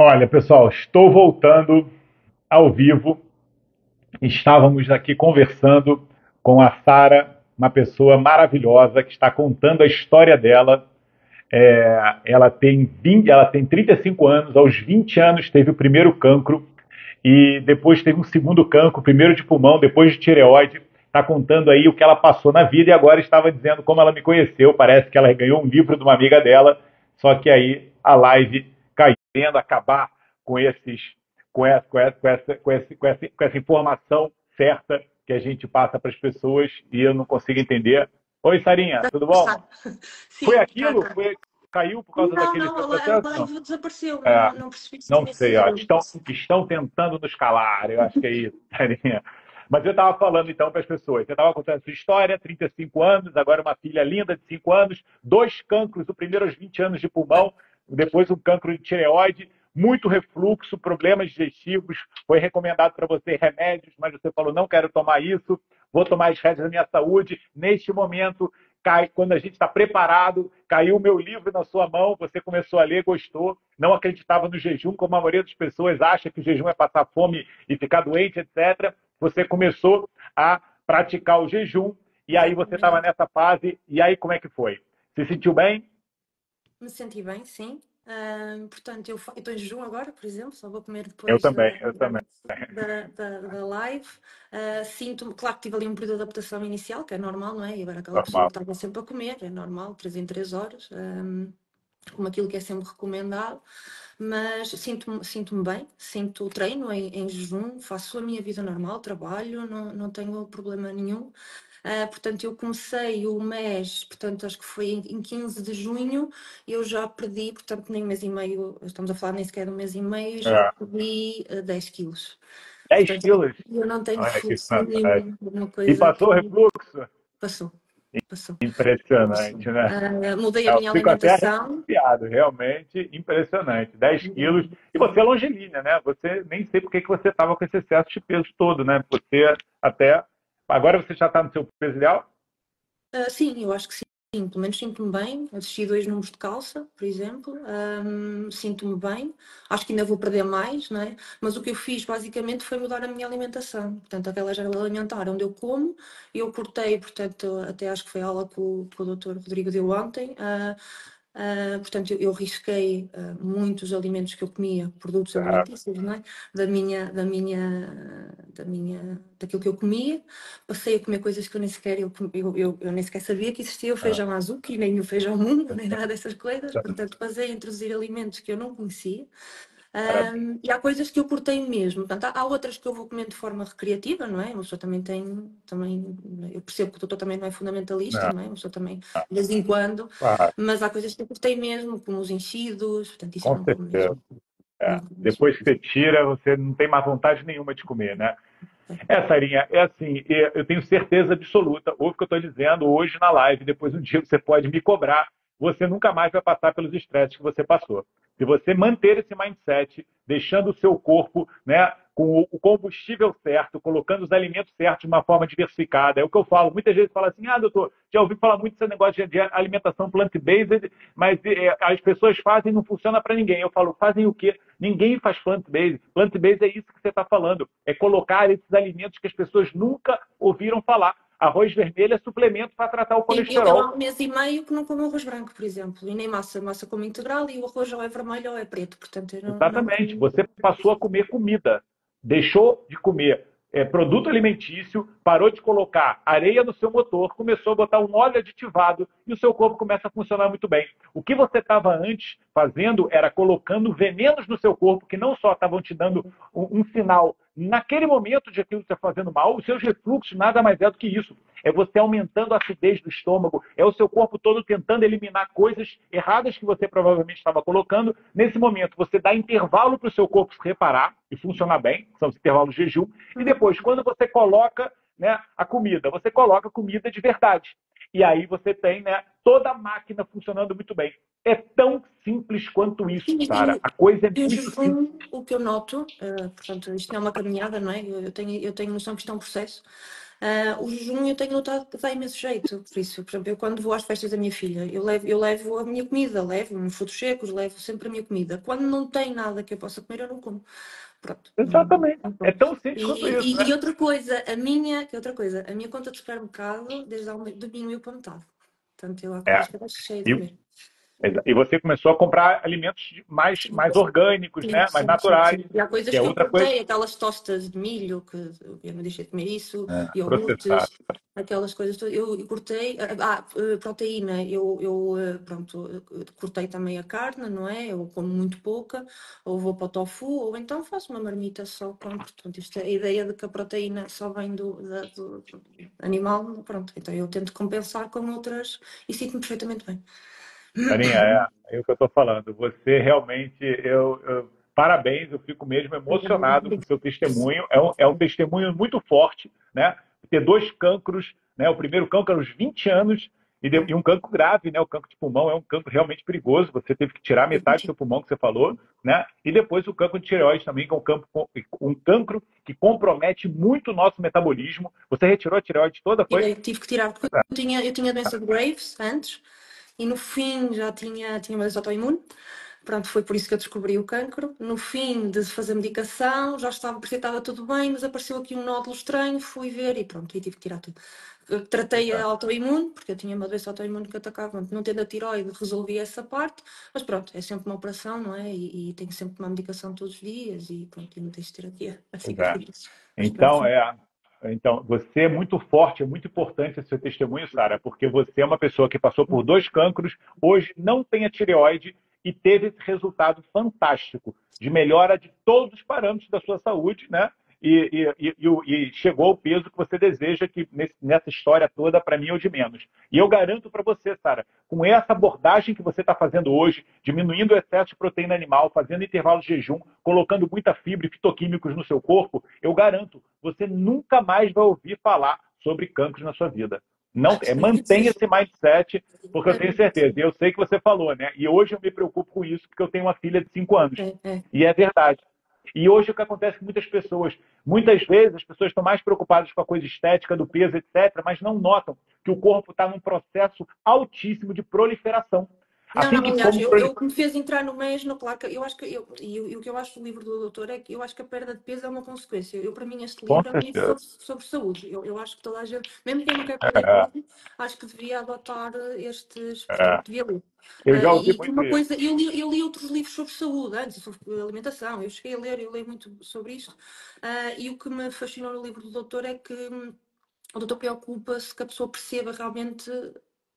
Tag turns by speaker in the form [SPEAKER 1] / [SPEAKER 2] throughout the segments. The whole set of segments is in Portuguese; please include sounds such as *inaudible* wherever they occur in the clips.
[SPEAKER 1] Olha, pessoal, estou voltando ao vivo. Estávamos aqui conversando com a Sara, uma pessoa maravilhosa que está contando a história dela. É, ela, tem 20, ela tem 35 anos, aos 20 anos teve o primeiro cancro e depois teve um segundo cancro, primeiro de pulmão, depois de tireoide. Está contando aí o que ela passou na vida e agora estava dizendo como ela me conheceu. Parece que ela ganhou um livro de uma amiga dela, só que aí a live querendo acabar com esses, com essa, com essa, com essa, com essa, com essa, com essa informação certa que a gente passa para as pessoas e eu não consigo entender. Oi, Sarinha, tudo bom? Sim, Foi aquilo? Foi, caiu por causa
[SPEAKER 2] não,
[SPEAKER 1] daquele
[SPEAKER 2] não, processo? A live desapareceu,
[SPEAKER 1] é,
[SPEAKER 2] não, não percebi.
[SPEAKER 1] Não sei, ó, estão, estão tentando nos calar, eu acho que é isso, *laughs* Sarinha. Mas eu estava falando então para as pessoas, você estava contando a sua história, 35 anos, agora uma filha linda de 5 anos, dois cancros, o primeiro aos 20 anos de pulmão, depois um cancro de tireoide, muito refluxo, problemas digestivos, foi recomendado para você remédios, mas você falou, não quero tomar isso, vou tomar as rédeas da minha saúde. Neste momento, cai, quando a gente está preparado, caiu o meu livro na sua mão, você começou a ler, gostou, não acreditava no jejum, como a maioria das pessoas acha que o jejum é passar fome e ficar doente, etc. Você começou a praticar o jejum e aí você estava nessa fase. E aí como é que foi? Se sentiu bem?
[SPEAKER 2] Me senti bem, sim. Uh, portanto, eu estou em jejum agora, por exemplo, só vou comer depois.
[SPEAKER 1] Eu também, da, eu também.
[SPEAKER 2] Da, da, da live. Uh, sinto claro que tive ali um período de adaptação inicial, que é normal, não é? E agora aquela normal. pessoa que estava sempre a comer, é normal, 3 em 3 horas, um, como aquilo que é sempre recomendado. Mas sinto-me sinto bem, sinto treino em, em jejum, faço a minha vida normal, trabalho, não, não tenho problema nenhum. Uh, portanto, eu comecei o mês, portanto, acho que foi em 15 de junho, eu já perdi, portanto, nem um mês e meio, estamos a falar nem sequer de um mês e meio, já é. perdi uh, 10 quilos.
[SPEAKER 1] 10 portanto, quilos?
[SPEAKER 2] Eu não tenho refluxo nenhum.
[SPEAKER 1] E passou o refluxo?
[SPEAKER 2] Passou. Passou.
[SPEAKER 1] Impressionante, né?
[SPEAKER 2] Uh, mudei a minha alimentação.
[SPEAKER 1] Até realmente impressionante. 10 uhum. quilos. E você é longilínea, né? Você nem sei por que você estava com esse excesso de peso todo, né? Você até Agora você já está no seu peso ideal?
[SPEAKER 2] Uh, sim, eu acho que sim. Pelo menos sinto-me bem. Assisti dois números de calça, por exemplo. Um, sinto-me bem. Acho que ainda vou perder mais, não é? Mas o que eu fiz basicamente foi mudar a minha alimentação. Portanto, aquela já alimentar onde eu como, eu cortei, portanto, até acho que foi a aula que o, que o Dr. Rodrigo deu ontem. Uh, Uh, portanto, eu, eu risquei uh, muitos alimentos que eu comia, produtos ah. alimentícios, não é? da minha, da minha, da minha, daquilo que eu comia. Passei a comer coisas que eu nem sequer, eu, eu, eu, eu nem sequer sabia que existia o feijão ah. azuki, nem o feijão mundo, *laughs* nem nada dessas coisas. Portanto, passei a introduzir alimentos que eu não conhecia. Um, e há coisas que eu cortei mesmo. Portanto, há, outras que eu vou comendo de forma recreativa, não é? Uma pessoa também tem, também, eu percebo que o doutor também não é fundamentalista, não, não é? Uma pessoa também, de vez em quando, ah. mas há coisas que eu cortei mesmo, como os enchidos, portanto, isso
[SPEAKER 1] Com não certeza. É. Depois que você tira, você não tem mais vontade nenhuma de comer, né? É, é Sarinha, é assim, eu tenho certeza absoluta, ouve o que eu estou dizendo hoje na live, depois um dia você pode me cobrar, você nunca mais vai passar pelos estresses que você passou. Se você manter esse mindset, deixando o seu corpo né, com o combustível certo, colocando os alimentos certos de uma forma diversificada. É o que eu falo. Muitas vezes fala assim, ah, doutor, já ouvi falar muito desse negócio de alimentação plant-based, mas é, as pessoas fazem e não funciona para ninguém. Eu falo, fazem o quê? Ninguém faz plant-based. Plant-based é isso que você está falando. É colocar esses alimentos que as pessoas nunca ouviram falar. Arroz vermelho é suplemento para tratar o colesterol. Eu
[SPEAKER 2] há um mês e meio que não como arroz branco, por exemplo, e nem massa, massa como integral, e o arroz ou é vermelho ou é preto, portanto... Não,
[SPEAKER 1] Exatamente, não... você passou a comer comida, deixou de comer é, produto alimentício, parou de colocar areia no seu motor, começou a botar um óleo aditivado e o seu corpo começa a funcionar muito bem. O que você estava antes fazendo era colocando venenos no seu corpo que não só estavam te dando um, um sinal naquele momento de aquilo que está fazendo mal, os seus refluxos nada mais é do que isso. É você aumentando a acidez do estômago, é o seu corpo todo tentando eliminar coisas erradas que você provavelmente estava colocando. Nesse momento, você dá intervalo para o seu corpo se reparar e funcionar bem, são os intervalos de jejum. E depois, quando você coloca né, a comida, você coloca comida de verdade. E aí você tem né, toda a máquina funcionando muito bem. É tão simples quanto isso, Sara. A coisa é muito simples.
[SPEAKER 2] O que eu noto, uh, portanto, isto não é uma caminhada, não é? Eu tenho, eu tenho noção que isto é um processo. Uh, o jejum eu tenho notado que dá imenso jeito, por isso, por exemplo, eu quando vou às festas da minha filha, eu levo, eu levo a minha comida, levo frutos secos, levo sempre a minha comida. Quando não tem nada que eu possa comer, eu não como. Pronto.
[SPEAKER 1] Exatamente. Não, é tão simples quanto
[SPEAKER 2] e,
[SPEAKER 1] isso.
[SPEAKER 2] E,
[SPEAKER 1] né?
[SPEAKER 2] e, outra coisa, a minha, que outra coisa, a minha conta de supermercado, desde há um domingo para metade. Portanto, eu acho é. que cheia de comer.
[SPEAKER 1] E você começou a comprar alimentos mais, mais orgânicos, sim, né? Sim, mais naturais.
[SPEAKER 2] Sim, e há coisas que, é que eu cortei, coisa... aquelas tostas de milho, que eu não deixei de comer isso, é, iogurtes, aquelas coisas todas. Eu cortei, ah, ah, proteína, eu, eu pronto, cortei também a carne, não é? Eu como muito pouca, ou vou para o tofu, ou então faço uma marmita só, pronto. Portanto, isto é a ideia de que a proteína só vem do, do, do animal, pronto. Então eu tento compensar com outras e sinto-me perfeitamente bem.
[SPEAKER 1] Aninha, é, é o que eu estou falando. Você realmente, eu, eu, parabéns, eu fico mesmo emocionado com o seu testemunho. É um, é um testemunho muito forte, né? Ter dois cancros, né? O primeiro cancro aos 20 anos e, de, e, um cancro grave, né? O cancro de pulmão é um cancro realmente perigoso. Você teve que tirar metade do seu pulmão que você falou, né? E depois o cancro de tireoide também, que é um, campo, um cancro que compromete muito o nosso metabolismo. Você retirou a tireoide toda? Foi?
[SPEAKER 2] Eu tive que tirar porque eu tinha, eu tinha doença de Graves antes e no fim já tinha, tinha uma doença autoimune. Pronto, foi por isso que eu descobri o cancro. No fim de fazer medicação, já estava, parecia estava tudo bem, mas apareceu aqui um nódulo estranho, fui ver e pronto, e tive que tirar tudo. Eu tratei a autoimune, porque eu tinha uma doença autoimune que atacava, não tendo a tiroide, resolvi essa parte, mas pronto, é sempre uma operação, não é? E, e tenho sempre uma medicação todos os dias e pronto, e não tens terapia. Assim
[SPEAKER 1] Então, é, então, você é muito forte, é muito importante esse seu testemunho, Sara, porque você é uma pessoa que passou por dois cancros, hoje não tem a tireoide e teve esse resultado fantástico de melhora de todos os parâmetros da sua saúde, né? E, e, e, e, chegou ao peso que você deseja que nessa história toda, para mim, é o de menos. E eu garanto para você, Sara, com essa abordagem que você está fazendo hoje, diminuindo o excesso de proteína animal, fazendo intervalos de jejum, colocando muita fibra e fitoquímicos no seu corpo, eu garanto, você nunca mais vai ouvir falar sobre cancros na sua vida. Não, é, mantenha esse mindset, porque eu tenho certeza. E eu sei que você falou, né? E hoje eu me preocupo com isso, porque eu tenho uma filha de 5 anos. É, é. E é verdade. E hoje o que acontece com muitas pessoas, muitas vezes as pessoas estão mais preocupadas com a coisa estética do peso, etc., mas não notam que o corpo está num processo altíssimo de proliferação.
[SPEAKER 2] Não, assim não, aliás, eu, eu, me fez entrar no mês, no claro, eu acho que eu, e, o que eu acho do livro do doutor é que eu acho que a perda de peso é uma consequência. Eu, para mim, este livro é sobre, sobre saúde. Eu, eu acho que toda a gente, mesmo quem não quer perder é. peso, acho que devia adotar estes, é. portanto, devia ler.
[SPEAKER 1] Eu já ouvi uh,
[SPEAKER 2] e uma coisa, eu li, eu li outros livros sobre saúde antes, sobre alimentação, eu cheguei a ler, eu leio muito sobre isto, uh, e o que me fascinou no livro do doutor é que hum, o doutor preocupa-se que a pessoa perceba realmente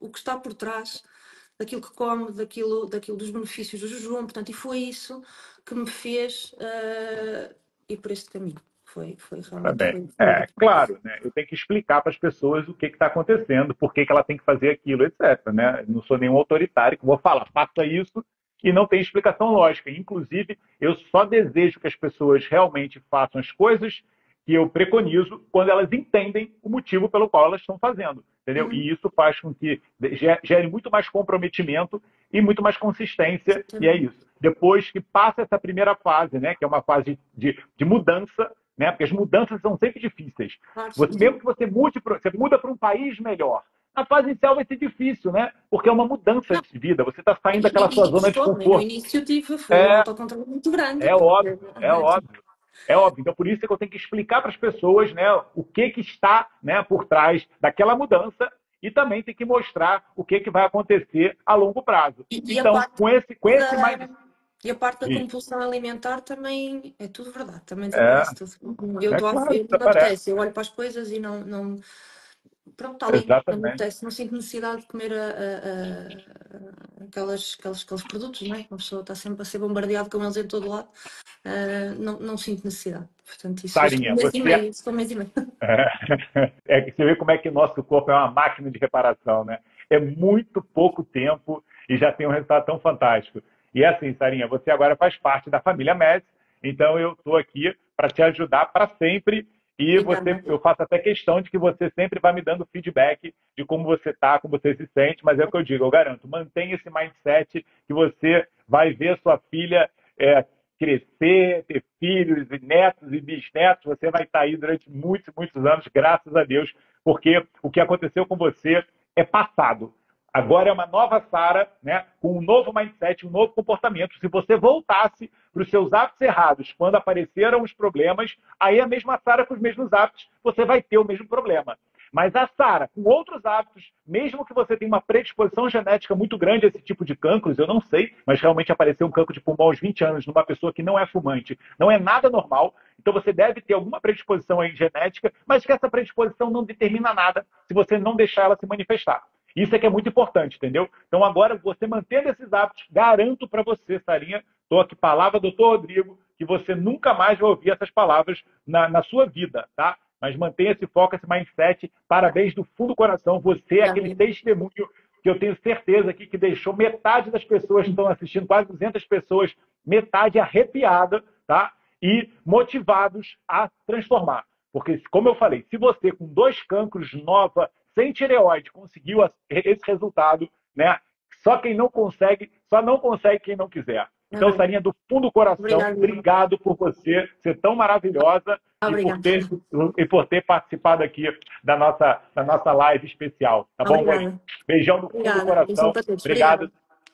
[SPEAKER 2] o que está por trás daquilo que come, daquilo, daquilo dos benefícios do jejum, portanto, e foi isso que me fez uh, ir por este caminho. Foi, foi realmente.
[SPEAKER 1] É, claro, né? Eu tenho que explicar para as pessoas o que está acontecendo, por que, que ela tem que fazer aquilo, etc. Né? Não sou nenhum autoritário que vou falar, faça isso e não tem explicação lógica. Inclusive, eu só desejo que as pessoas realmente façam as coisas que eu preconizo quando elas entendem o motivo pelo qual elas estão fazendo, entendeu? Uhum. E isso faz com que gere muito mais comprometimento e muito mais consistência, uhum. e é isso. Depois que passa essa primeira fase, né, que é uma fase de, de mudança, né, porque as mudanças são sempre difíceis. Você, mesmo que você mude, você muda para um país melhor, a fase inicial vai ser difícil, né? Porque é uma mudança não. de vida. Você está saindo daquela sua zona de conforto. No
[SPEAKER 2] início tive foi é, um autocontrole muito grande.
[SPEAKER 1] É óbvio, é óbvio. É óbvio. Então, por isso é que eu tenho que explicar para as pessoas né, o que, que está né, por trás daquela mudança e também tem que mostrar o que, que vai acontecer a longo prazo. E, então, e com esse, com esse mais.
[SPEAKER 2] E a parte da compulsão alimentar também é tudo verdade, também é, tudo. Eu, é claro, a, eu, eu olho para as coisas e não, não, pronto, está ali, acontece, não sinto necessidade de comer a, a, a, aquelas, aqueles, aqueles produtos, não é? Uma pessoa está sempre a ser bombardeada com eles em todo lado, uh, não, não sinto necessidade. Portanto, isso
[SPEAKER 1] Sarinha,
[SPEAKER 2] mês
[SPEAKER 1] você...
[SPEAKER 2] e meio, estou mês e meio.
[SPEAKER 1] É, *laughs* é que você vê como é que o nosso corpo é uma máquina de reparação, né? É muito pouco tempo e já tem um resultado tão fantástico. E é assim, Sarinha, você agora faz parte da família Médici, então eu estou aqui para te ajudar para sempre e você, eu faço até questão de que você sempre vai me dando feedback de como você está, como você se sente, mas é o que eu digo, eu garanto, mantenha esse mindset que você vai ver sua filha é, crescer, ter filhos e netos e bisnetos, você vai estar aí durante muitos, muitos anos, graças a Deus, porque o que aconteceu com você é passado. Agora é uma nova Sara, né, com um novo mindset, um novo comportamento. Se você voltasse para os seus hábitos errados quando apareceram os problemas, aí a mesma Sara com os mesmos hábitos, você vai ter o mesmo problema. Mas a Sara, com outros hábitos, mesmo que você tenha uma predisposição genética muito grande a esse tipo de cancros, eu não sei, mas realmente apareceu um cancro de pulmão aos 20 anos numa pessoa que não é fumante, não é nada normal. Então você deve ter alguma predisposição aí genética, mas que essa predisposição não determina nada se você não deixar ela se manifestar. Isso é que é muito importante, entendeu? Então agora, você mantendo esses hábitos, garanto para você, Sarinha, estou aqui, palavra do doutor Rodrigo, que você nunca mais vai ouvir essas palavras na, na sua vida, tá? Mas mantenha esse foco, esse mindset. Parabéns do fundo do coração. Você é aquele testemunho que eu tenho certeza aqui que deixou metade das pessoas que estão assistindo, quase 200 pessoas, metade arrepiada, tá? E motivados a transformar. Porque, como eu falei, se você com dois cancros nova, sem tireoide, conseguiu esse resultado, né? Só quem não consegue, só não consegue quem não quiser. Então, Sarinha, do fundo do coração, obrigado, obrigado por você ser tão maravilhosa e por, ter, e por, ter, participado aqui da nossa, da nossa live especial. Tá bom? Beijão do fundo do coração. Obrigado.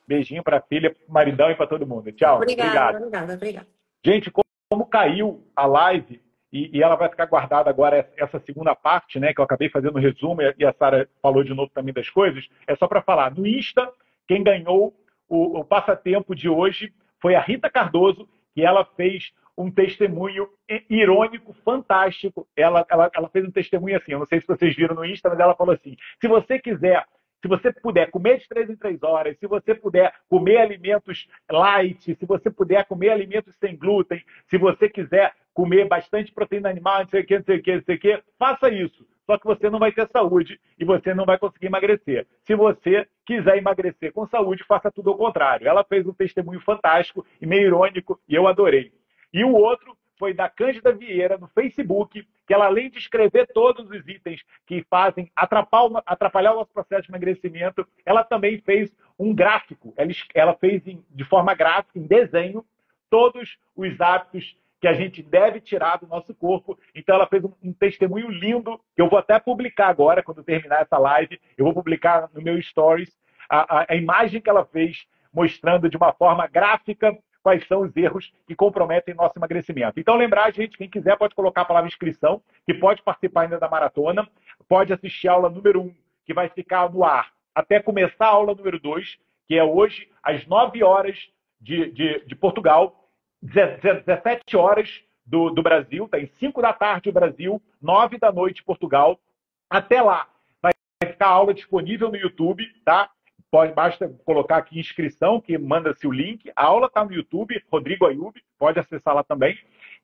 [SPEAKER 1] Beijinho para a filha, maridão e para todo mundo. Tchau.
[SPEAKER 2] Obrigado. Obrigada, obrigada.
[SPEAKER 1] Gente, como, como caiu a live, e, e, ela vai ficar guardada agora, essa segunda parte, né, que eu acabei fazendo o resumo, e a Sara falou de novo também das coisas, é só para falar. No Insta, quem ganhou o, o passatempo de hoje foi a Rita Cardoso, que ela fez um testemunho irônico, fantástico. Ela, ela, ela fez um testemunho assim, eu não sei se vocês viram no Insta, mas ela falou assim: se você quiser se você puder comer de três em três horas, se você puder comer alimentos light, se você puder comer alimentos sem glúten, se você quiser comer bastante proteína animal, não sei o que, não sei o que, não sei o que, faça isso só que você não vai ter saúde e você não vai conseguir emagrecer. Se você quiser emagrecer com saúde, faça tudo ao contrário. Ela fez um testemunho fantástico e meio irônico e eu adorei. E o outro foi da Cândida Vieira no Facebook, que ela, além de escrever todos os itens que fazem atrapalhar o nosso processo de emagrecimento, ela também fez um gráfico. Ela, ela fez de forma gráfica, em desenho, todos os hábitos que a gente deve tirar do nosso corpo. Então, ela fez um, um, testemunho lindo, que eu vou até publicar agora, quando terminar essa live. Eu vou publicar no meu Stories a, a, a imagem que ela fez, mostrando de uma forma gráfica quais são os erros que comprometem nosso emagrecimento. Então, lembrar, gente, quem quiser pode colocar a palavra inscrição, que pode participar ainda da maratona, pode assistir a aula número 1, um, que vai ficar no ar até começar a aula número 2, que é hoje, às 9 horas de, de, de Portugal, 17 horas do, do Brasil, tá em 5 da tarde o Brasil, 9 da noite Portugal. Até lá vai ficar a aula disponível no YouTube, tá? Pode, basta colocar aqui inscrição, que manda-se o link. A aula está no YouTube, Rodrigo Ayub, pode acessar lá também.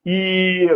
[SPEAKER 1] E,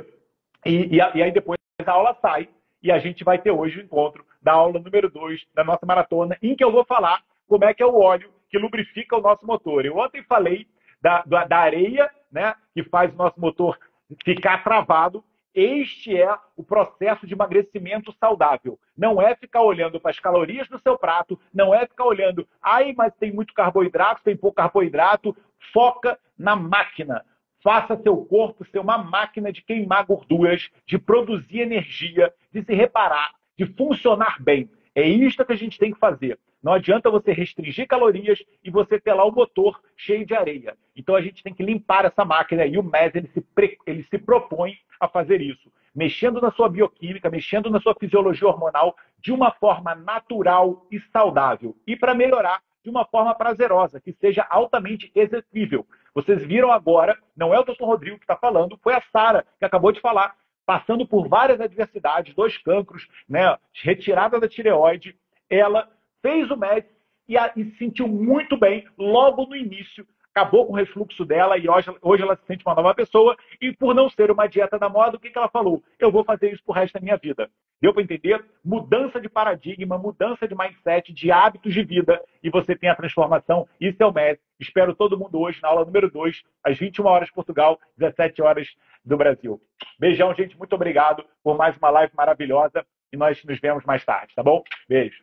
[SPEAKER 1] e, e, aí depois a aula sai e a gente vai ter hoje o encontro da aula número 2 da nossa maratona, em que eu vou falar como é que é o óleo que lubrifica o nosso motor. Eu ontem falei da, da, da areia né, que faz o nosso motor ficar travado. Este é o processo de emagrecimento saudável. Não é ficar olhando para as calorias do seu prato, não é ficar olhando, ai, mas tem muito carboidrato, tem pouco carboidrato. Foca na máquina. Faça seu corpo ser uma máquina de queimar gorduras, de produzir energia, de se reparar, de funcionar bem. É isto que a gente tem que fazer. Não adianta você restringir calorias e você ter lá o motor cheio de areia. Então a gente tem que limpar essa máquina e o MES ele se, ele se propõe a fazer isso, mexendo na sua bioquímica, mexendo na sua fisiologia hormonal de uma forma natural e saudável. E para melhorar, de uma forma prazerosa, que seja altamente executível. Vocês viram agora, não é o Dr. Rodrigo que está falando, foi a Sara que acabou de falar, passando por várias adversidades, dois cancros, né, retirada da tireoide, ela fez o MED e, se sentiu muito bem logo no início. Acabou com o refluxo dela e hoje, hoje ela se sente uma nova pessoa. E por não ser uma dieta da moda, o que, que ela falou? Eu vou fazer isso pro resto da minha vida. Deu para entender? Mudança de paradigma, mudança de mindset, de hábitos de vida e você tem a transformação. Isso é o MED. Espero todo mundo hoje na aula número 2, às 21 horas Portugal, 17 horas do Brasil. Beijão, gente. Muito obrigado por mais uma live maravilhosa e nós nos vemos mais tarde, tá bom? Beijo.